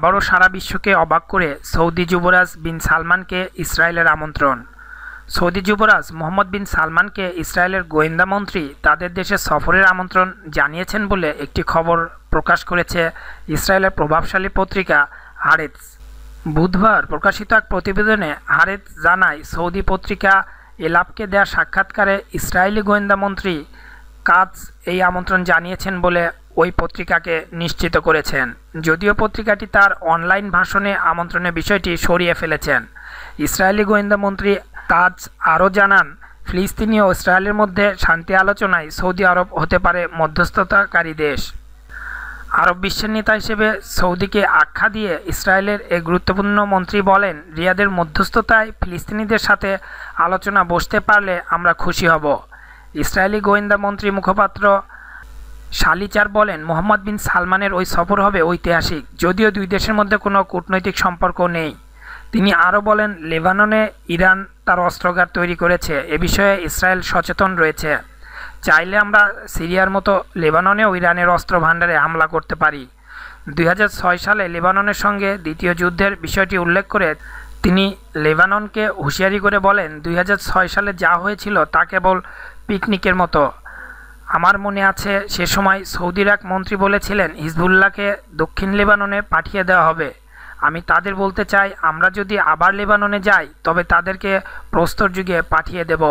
আবারও সারা বিশ্বকে অবাক করে সৌদি যুবরাজ বিন সালমানকে ইসরায়েলের আমন্ত্রণ। সৌদি যুবরাজ মোহাম্মদ বিন সালমানকে ইসরায়েলের গোয়েন্দা মন্ত্রী তাদের দেশে সফরের আমন্ত্রণ জানিয়েছেন বলে একটি খবর প্রকাশ করেছে ইসরায়েলের প্রভাবশালী পত্রিকা হারেতস বুধবার প্রকাশিত এক প্রতিবেদনে হারেত জানায়, সৌদি পত্রিকা এলাপকে দেয়া সাক্ষাৎকারে ইসরায়েলি গোয়েন্দা মন্ত্রী কাজ এই আমন্ত্রণ জানিয়েছেন বলে ওই পত্রিকাকে নিশ্চিত করেছেন। যদিও পত্রিকাটি তার অনলাইন ভাষণে আমন্ত্রণের বিষয়টি সরিয়ে ফেলেছেন। ইসরায়েলি গোয়েন্দা মন্ত্রী তাজ আরও জানান, ফিলিস্তিনি ও ইসরায়েলের মধ্যে শান্তি আলোচনায় সৌদি আরব হতে পারে মধ্যস্থতাকারী দেশ। আরব বিশ্বের নেতা হিসেবে সৌদিকে আখ্যা দিয়ে ইসরায়েলের এই গুরুত্বপূর্ণ মন্ত্রী বলেন, রিয়াদের মধ্যস্থতায় ফিলিস্তিনিদের সাথে আলোচনা বসতে পারলে আমরা খুশি হব। ইসরায়েলি গোয়েন্দা মন্ত্রী মুখপাত্র শালিচার বলেন, মোহাম্মদ বিন সালমানের ওই সফর হবে ঐতিহাসিক, যদিও দুই দেশের মধ্যে কোনো কূটনৈতিক সম্পর্ক নেই। তিনি আরও বলেন, লেবাননে ইরান তার অস্ত্রগার তৈরি করেছে, এ বিষয়ে ইসরায়েল সচেতন রয়েছে। চাইলে আমরা সিরিয়ার মতো লেবাননেও ইরানের অস্ত্র ভাণ্ডারে হামলা করতে পারি। দুই হাজার ছয় সালে লেবাননের সঙ্গে দ্বিতীয় যুদ্ধের বিষয়টি উল্লেখ করে তিনি লেবাননকে হুঁশিয়ারি করে বলেন, দুই হাজার ছয় সালে যা হয়েছিল তা কেবল পিকনিকের মতো। আমার মনে আছে সে সময় সৌদির এক মন্ত্রী বলেছিলেন, হিজবুল্লাহকে দক্ষিণ লেবাননে পাঠিয়ে দেওয়া হবে। আমি তাদের বলতে চাই, আমরা যদি আবার লেবাননে যাই, তবে তাদেরকে প্রস্তর যুগে পাঠিয়ে দেব।